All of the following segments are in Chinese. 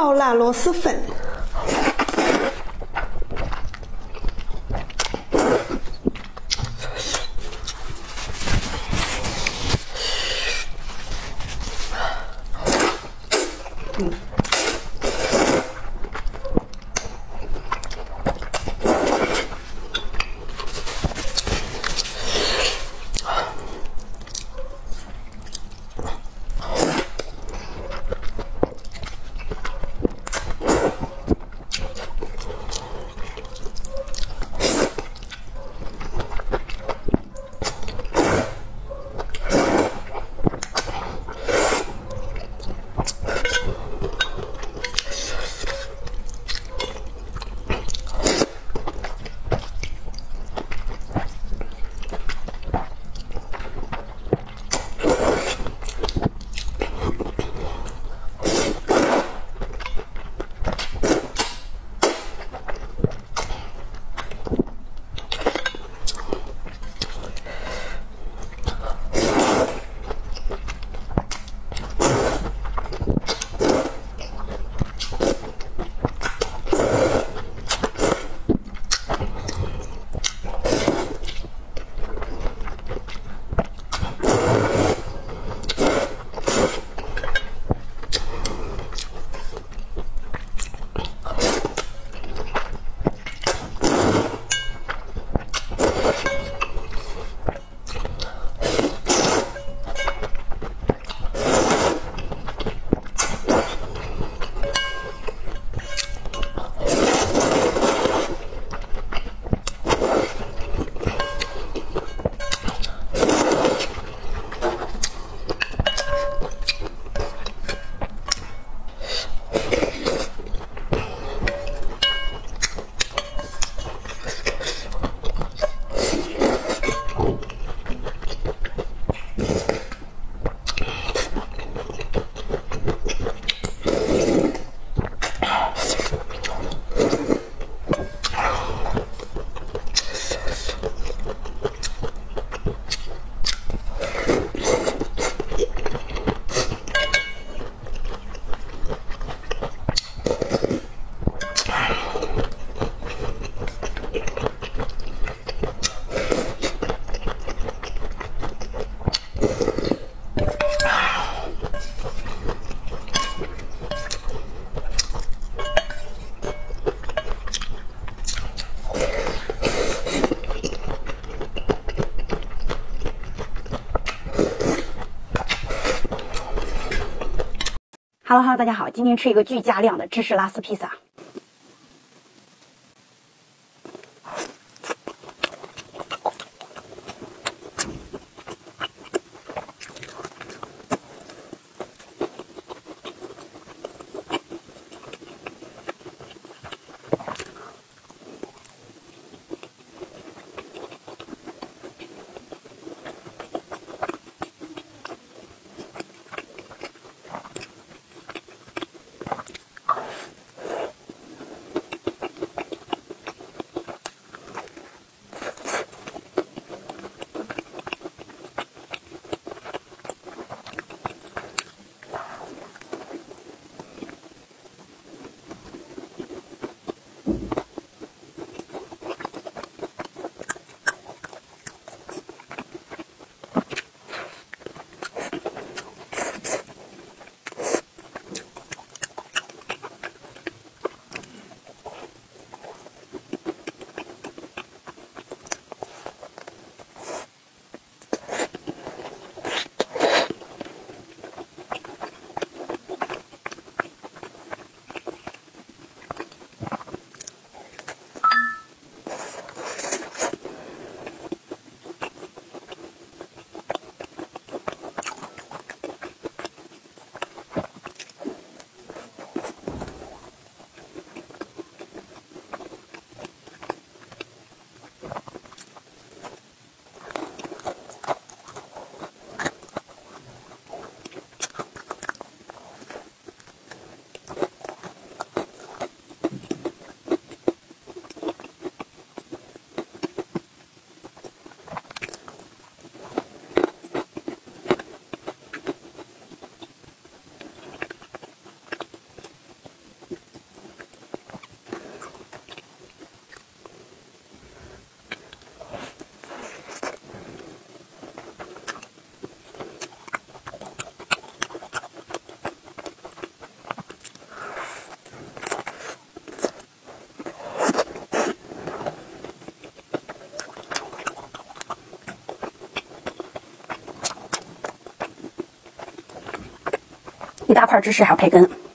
爆辣螺蛳粉。Hello Hello，大家好，今天吃一个巨加量的芝士拉丝披萨。大块芝士还有培根。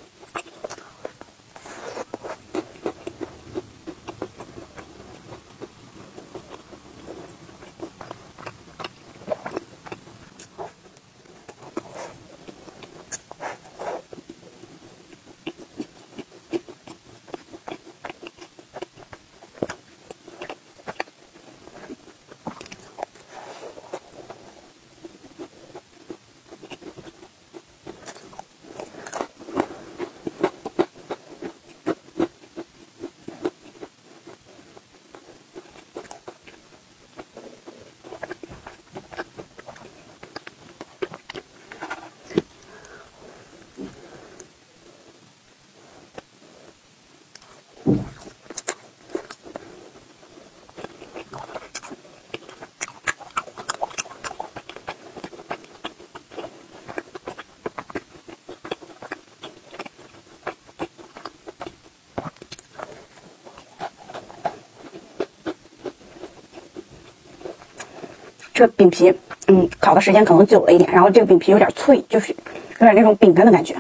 这饼皮，嗯，烤的时间可能久了一点，然后这个饼皮有点脆，就是有点那种饼干的感觉。